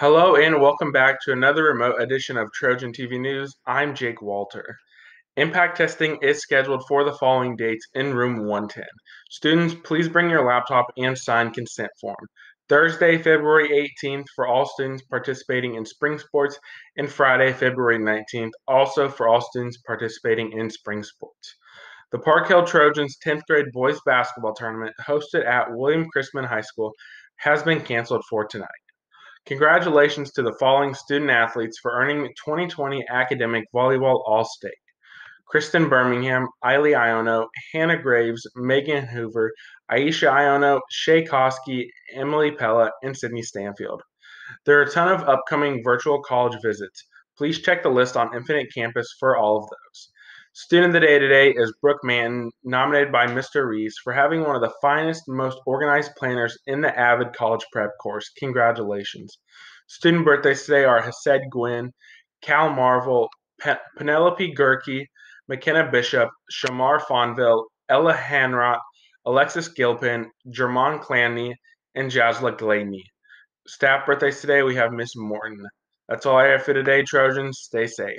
Hello and welcome back to another remote edition of Trojan TV News. I'm Jake Walter. Impact testing is scheduled for the following dates in room 110. Students, please bring your laptop and sign consent form. Thursday, February 18th for all students participating in spring sports, and Friday, February 19th, also for all students participating in spring sports. The Park Hill Trojans 10th grade boys basketball tournament hosted at William Chrisman High School has been canceled for tonight. Congratulations to the following student athletes for earning the 2020 Academic Volleyball All State. Kristen Birmingham, Eiley Iono, Hannah Graves, Megan Hoover, Aisha Iono, Shay Koski, Emily Pella, and Sydney Stanfield. There are a ton of upcoming virtual college visits. Please check the list on Infinite Campus for all of those. Student of the Day today is Brooke Manton, nominated by Mr. Reese for having one of the finest, most organized planners in the AVID College Prep course. Congratulations. Student birthdays today are Hased Gwynn, Cal Marvel, Pe- Penelope Gerke, McKenna Bishop, Shamar Fonville, Ella Hanrot, Alexis Gilpin, Jermon Clanny, and Jasla Glaney. Staff birthdays today, we have Miss Morton. That's all I have for today, Trojans. Stay safe.